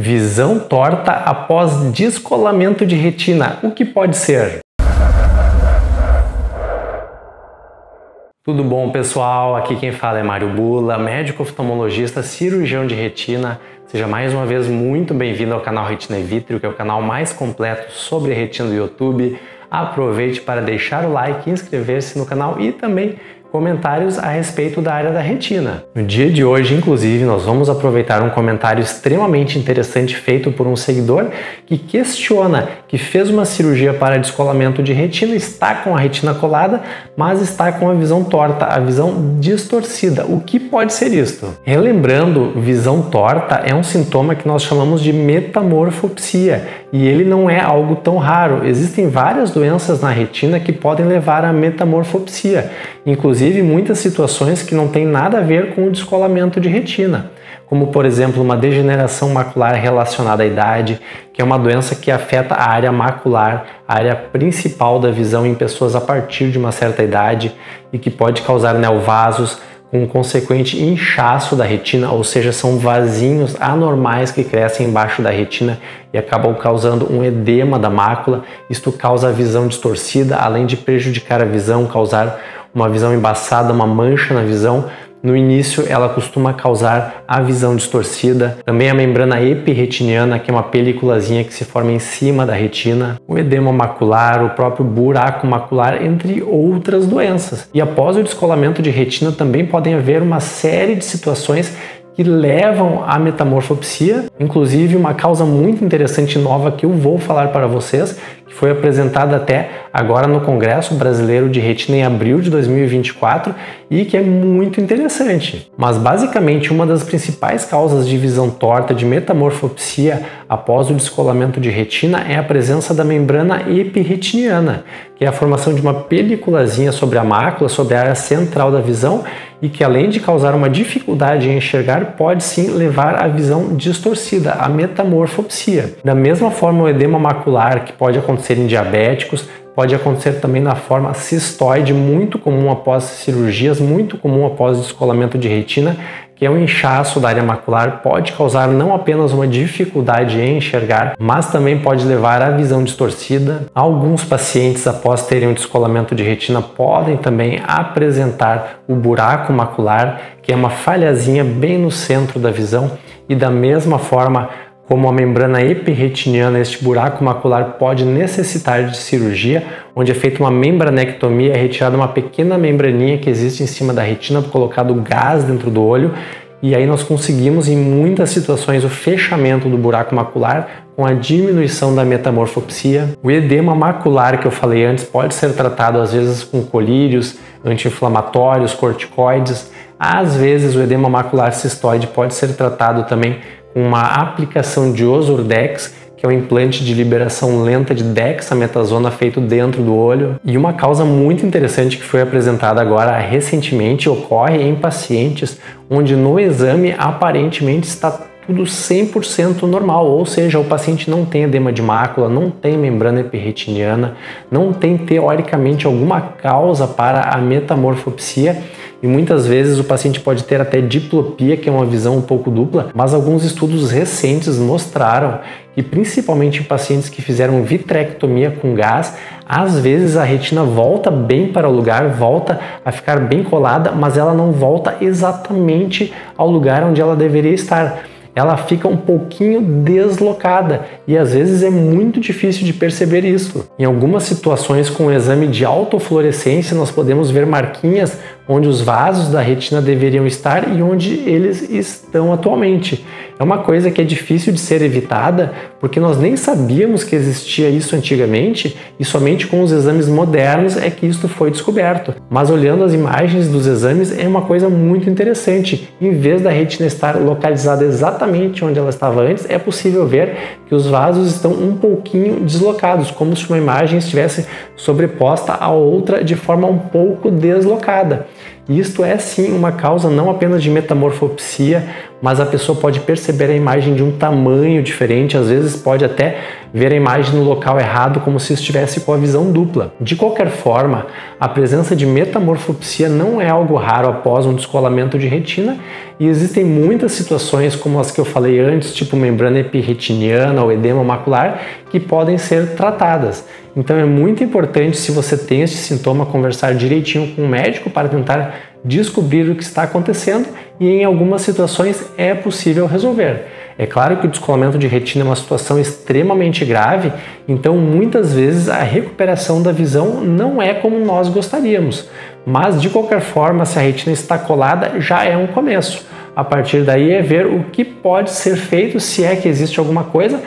Visão torta após descolamento de retina. O que pode ser? Tudo bom, pessoal? Aqui quem fala é Mário Bula, médico oftalmologista, cirurgião de retina. Seja mais uma vez muito bem-vindo ao canal Retina e Vitrio, que é o canal mais completo sobre retina do YouTube. Aproveite para deixar o like, inscrever-se no canal e também comentários a respeito da área da retina. No dia de hoje, inclusive, nós vamos aproveitar um comentário extremamente interessante feito por um seguidor que questiona que fez uma cirurgia para descolamento de retina, está com a retina colada, mas está com a visão torta, a visão distorcida. O que pode ser isto? Relembrando, visão torta é um sintoma que nós chamamos de metamorfopsia e ele não é algo tão raro. Existem várias doenças na retina que podem levar à metamorfopsia, inclusive muitas situações que não têm nada a ver com o descolamento de retina, como por exemplo uma degeneração macular relacionada à idade, que é uma doença que afeta a área macular, a área principal da visão em pessoas a partir de uma certa idade e que pode causar neovasos, com um consequente inchaço da retina, ou seja, são vasinhos anormais que crescem embaixo da retina e acabam causando um edema da mácula. Isto causa a visão distorcida, além de prejudicar a visão, causar uma visão embaçada, uma mancha na visão, no início, ela costuma causar a visão distorcida, também a membrana epirretiniana, que é uma peliculazinha que se forma em cima da retina, o edema macular, o próprio buraco macular, entre outras doenças. E após o descolamento de retina, também podem haver uma série de situações que levam à metamorfopsia, inclusive uma causa muito interessante nova que eu vou falar para vocês, que foi apresentada até agora no Congresso Brasileiro de Retina em abril de 2024 e que é muito interessante. Mas basicamente uma das principais causas de visão torta de metamorfopsia após o descolamento de retina é a presença da membrana epirretiniana, que é a formação de uma peliculazinha sobre a mácula, sobre a área central da visão e que além de causar uma dificuldade em enxergar, pode sim levar à visão distorcida, a metamorfopsia. Da mesma forma, o edema macular, que pode acontecer em diabéticos, pode acontecer também na forma cistoide, muito comum após cirurgias, muito comum após descolamento de retina, que é um inchaço da área macular, pode causar não apenas uma dificuldade em enxergar, mas também pode levar à visão distorcida. Alguns pacientes, após terem um descolamento de retina, podem também apresentar o buraco macular, que é uma falhazinha bem no centro da visão, e da mesma forma como a membrana epirretiniana, este buraco macular pode necessitar de cirurgia, onde é feita uma membranectomia, é retirada uma pequena membraninha que existe em cima da retina, colocado gás dentro do olho, e aí nós conseguimos em muitas situações o fechamento do buraco macular com a diminuição da metamorfopsia. O edema macular que eu falei antes pode ser tratado às vezes com colírios, anti-inflamatórios, corticoides. Às vezes o edema macular cistoide pode ser tratado também uma aplicação de Osurdex, que é um implante de liberação lenta de dexametasona feito dentro do olho. E uma causa muito interessante que foi apresentada agora recentemente ocorre em pacientes onde no exame aparentemente está tudo 100% normal, ou seja, o paciente não tem edema de mácula, não tem membrana epirretiniana, não tem teoricamente alguma causa para a metamorfopsia e muitas vezes o paciente pode ter até diplopia, que é uma visão um pouco dupla, mas alguns estudos recentes mostraram que principalmente em pacientes que fizeram vitrectomia com gás, às vezes a retina volta bem para o lugar, volta a ficar bem colada, mas ela não volta exatamente ao lugar onde ela deveria estar ela fica um pouquinho deslocada e às vezes é muito difícil de perceber isso. Em algumas situações com o exame de autofluorescência nós podemos ver marquinhas onde os vasos da retina deveriam estar e onde eles estão atualmente. É uma coisa que é difícil de ser evitada porque nós nem sabíamos que existia isso antigamente e somente com os exames modernos é que isso foi descoberto. Mas olhando as imagens dos exames é uma coisa muito interessante. Em vez da retina estar localizada exatamente onde ela estava antes, é possível ver que os vasos estão um pouquinho deslocados, como se uma imagem estivesse sobreposta à outra de forma um pouco deslocada. Isto é sim uma causa não apenas de metamorfopsia, mas a pessoa pode perceber a imagem de um tamanho diferente, às vezes pode até ver a imagem no local errado como se estivesse com a visão dupla. De qualquer forma, a presença de metamorfopsia não é algo raro após um descolamento de retina e existem muitas situações como as que eu falei antes, tipo membrana epirretiniana ou edema macular, que podem ser tratadas. Então é muito importante se você tem esse sintoma conversar direitinho com o médico para tentar descobrir o que está acontecendo e em algumas situações é possível resolver. É claro que o descolamento de retina é uma situação extremamente grave, então muitas vezes a recuperação da visão não é como nós gostaríamos. Mas de qualquer forma, se a retina está colada, já é um começo. A partir daí é ver o que pode ser feito, se é que existe alguma coisa,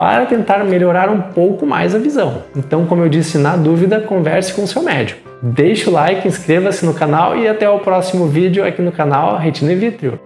para tentar melhorar um pouco mais a visão. Então, como eu disse, na dúvida, converse com o seu médico. Deixe o like, inscreva-se no canal e até o próximo vídeo aqui no canal Retina e Vitrio.